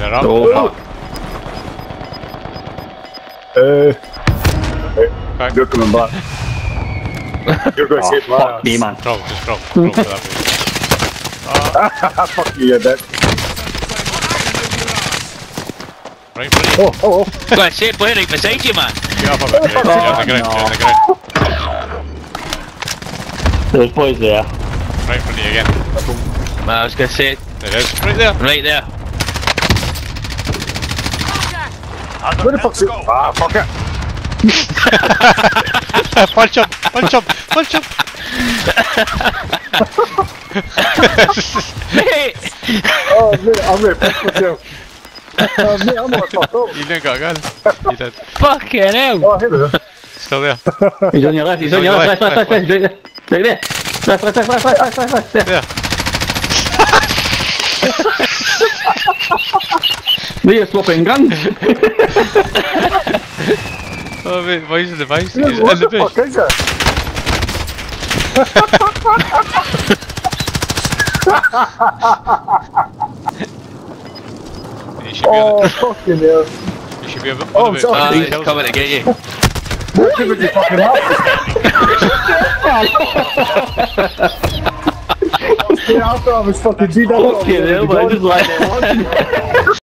that up? Oh, fuck. Uh, Back. you're coming back. You're going to Oh, save my fuck me, man. Crawl, just crawl. Crawl for that ass. Fuck you, you bitch. bit. Right, ready? Oh, oh, oh. Go on, say play right beside you, man. Get up a bit. Get on the ground. Get on the ground. There's boys there. Right in front of you again. Well, I was gonna say, There it is. Right there. right there. Where the fuck's it? Ah, fuck it. punch him! Punch him! Punch him! Hey! Oh, mate, I'm ready to piss myself. Uh, mate, I'm not fucked up. You didn't got a gun. You did. Fucking hell! Oh, here we go. Still there. He's on your left, he's on your left, left, left, left, left, right there. Right there. Left, left, left, left, left, left, left, left, there. There. They're swapping guns. Oh mate, why is the device? Yeah, He's what the the fuck is it? You should be Oh, on fucking hell. the, you should be on the, Oh, on the sorry. on Ah, the he's hills. coming to get you. What should we fucking happen? Yeah, I thought I was fucking beat up. Fucking hell, man. Just like that one.